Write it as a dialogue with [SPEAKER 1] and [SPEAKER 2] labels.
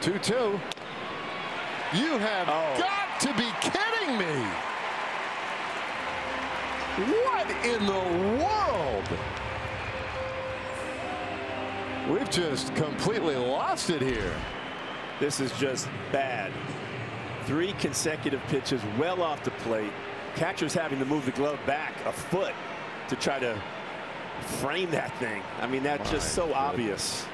[SPEAKER 1] 2-2. You have
[SPEAKER 2] Oh.
[SPEAKER 1] got to be kidding me. What in the world? We've just completely lost it here.
[SPEAKER 2] This is just bad. Three consecutive pitches well off the plate. Catcher's having to move the glove back a foot to try to frame that thing. I mean, that's just so
[SPEAKER 1] goodness.
[SPEAKER 2] obvious.